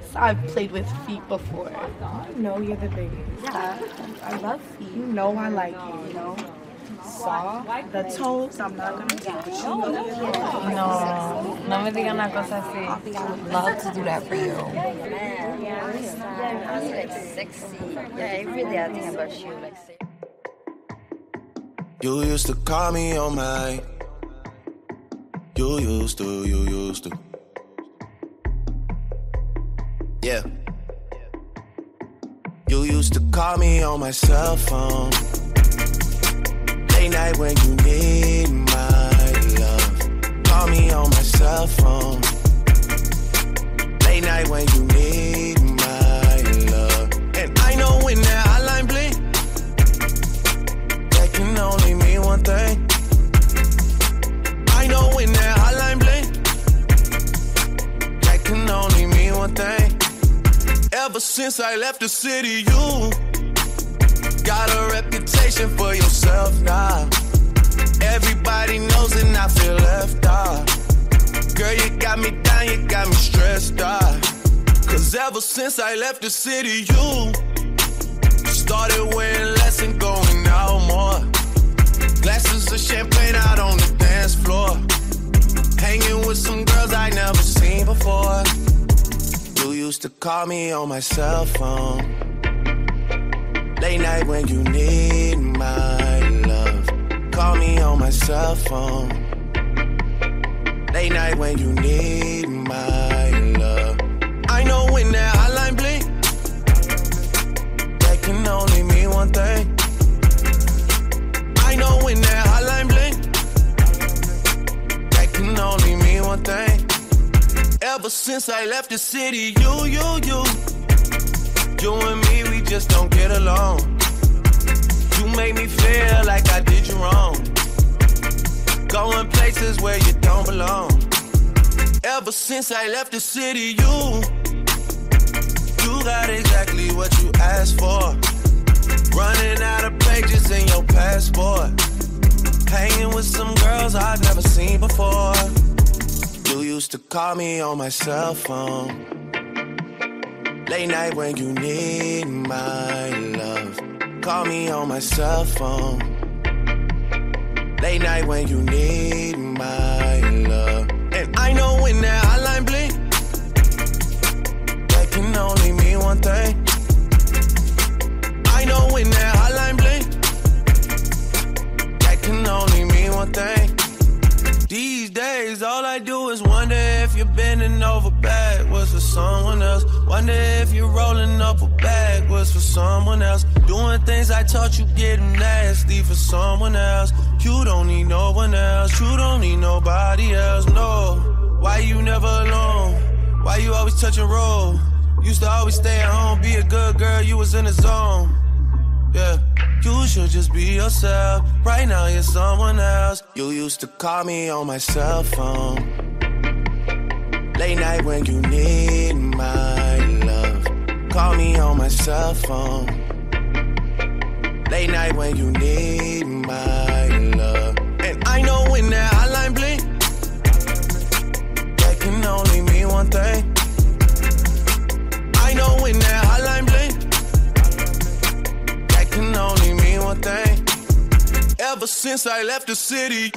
course, I've played with feet before. You know you're the biggest. Yeah, I love feet. You know I like you, you know? Saw the toes, I'm not gonna do it. You oh, know you're the biggest. No, no me digan una cosa así. Love to do that for you. Yeah, it's like sexy. Yeah, every day I think about you, like sexy. You used to call me on my. You used to, you used to. Yeah. You used to call me on my cell phone. Late night when you need my love. Call me on my cell phone. Late night when you need my love. And I know when that hotline bling, that can only mean one thing. Since I left the city, you got a reputation for yourself now. Everybody knows and I feel left out. Girl, you got me down, you got me stressed out. Cause ever since I left the city, you started wearing less and going out more. Glasses of champagne out on the dance floor. Hanging with some girls I never seen before. Used to call me on my cell phone. Late night when you need my love. Call me on my cell phone. Late night when you need my love. I know when that hotline bling, that can only mean one thing. I know when that hotline bling, that can only mean one thing. Ever since I left the city, you, you, you, you and me, we just don't get along. You make me feel like I did you wrong. Going places where you don't belong. Ever since I left the city, you, you got exactly what you asked for. Running out of pages in your passport. Used to call me on my cell phone. Late night when you need my love. Call me on my cell phone. Late night when you need my love. And I know when that hotline bling, that can only mean one thing. Someone else. Wonder if you're rolling up a Backwood for someone else. Doing things I taught you getting nasty for someone else. You don't need no one else. You don't need nobody else. No. Why you never alone? Why you always touch and roll? Used to always stay at home, be a good girl. You was in the zone. Yeah. You should just be yourself. Right now, you're someone else. You used to call me on my cell phone. Late night when you need my love. Call me on my cell phone. Late night when you need my love. And I know when that hotline bling, that can only mean one thing. I know when that hotline bling that can only mean one thing. Ever since I left the city,